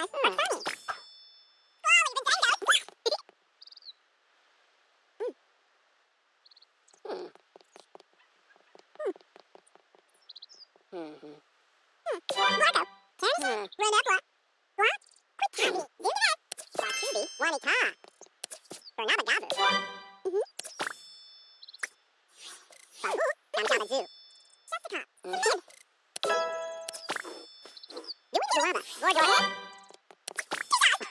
Jessica. Mm. Doing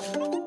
Thank you.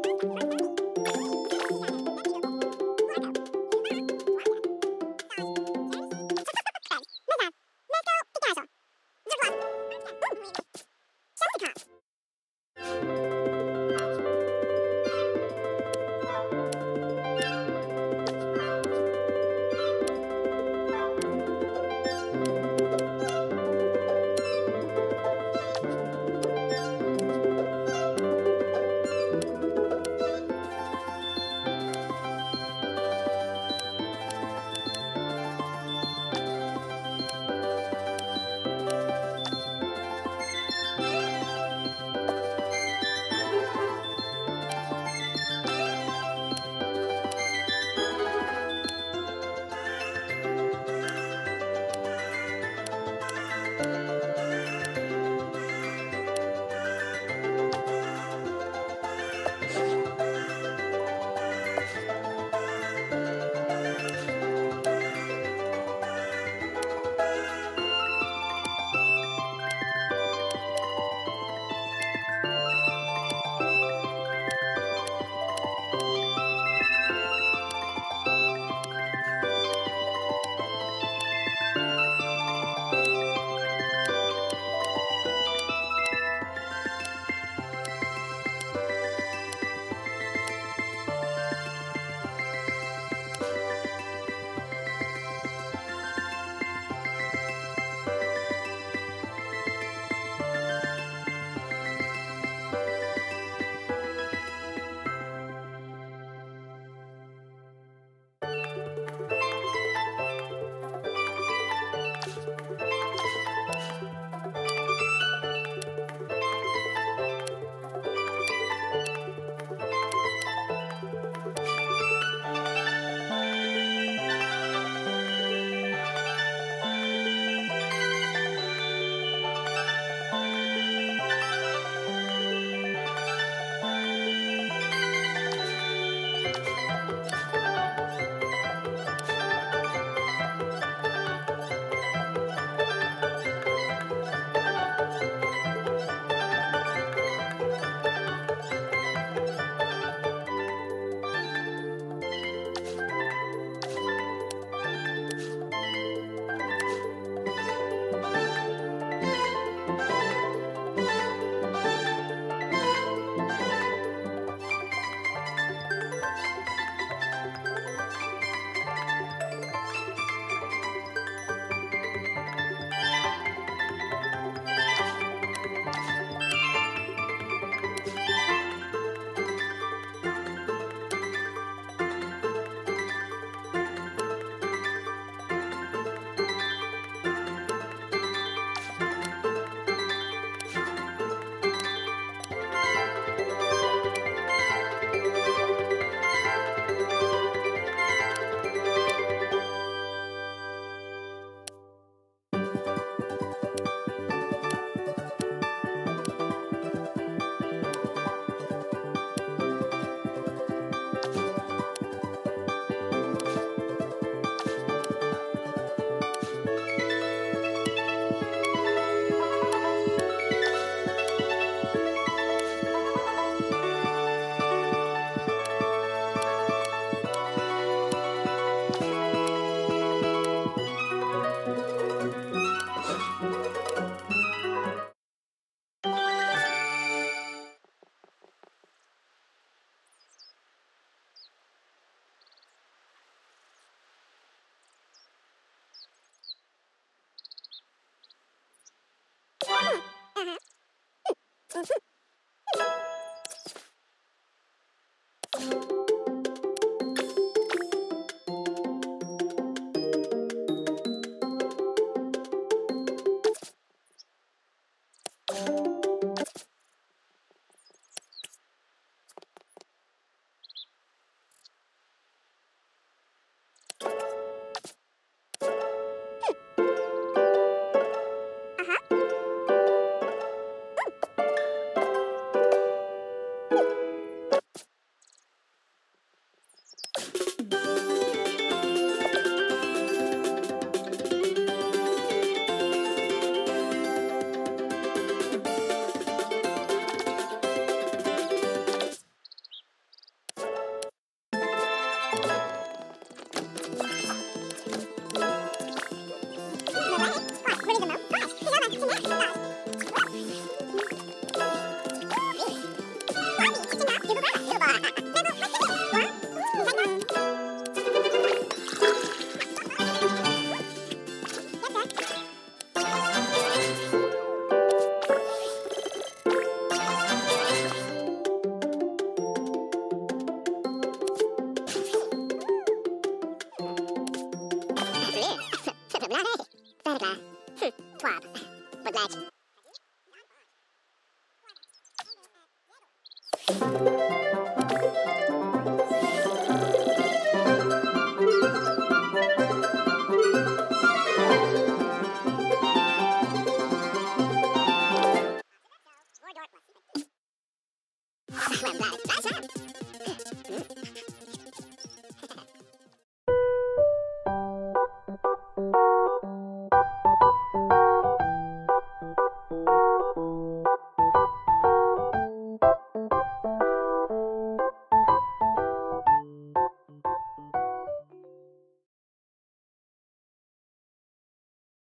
Mm-hmm. Twab. But